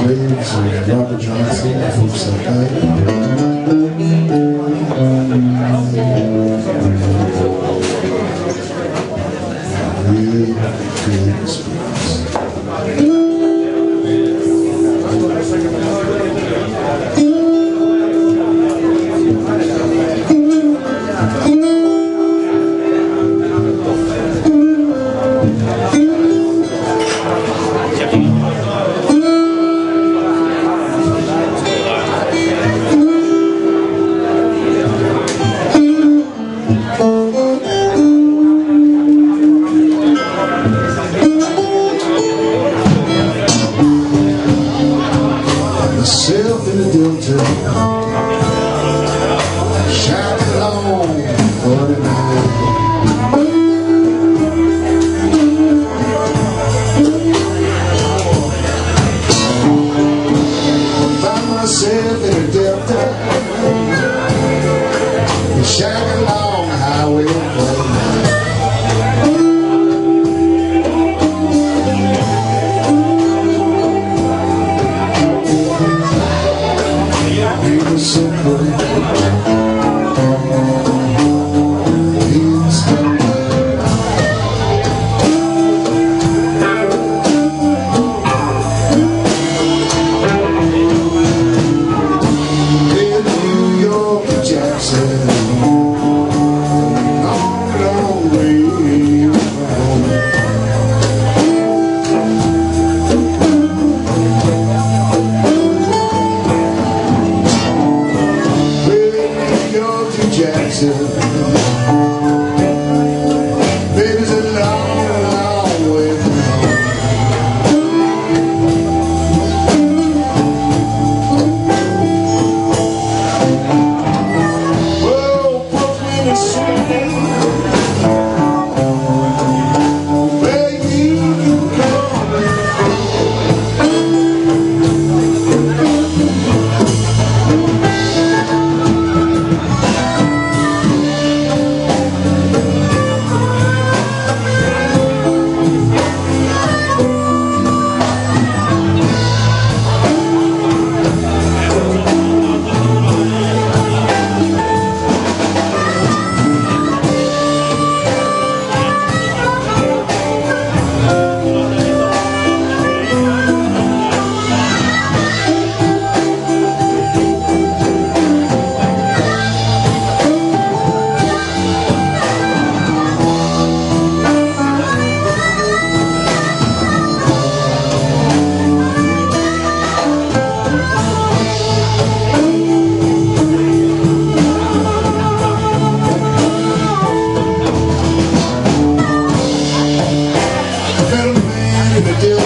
Graves and Robert Johnson and folks like that. Real good experience. Shout gonna do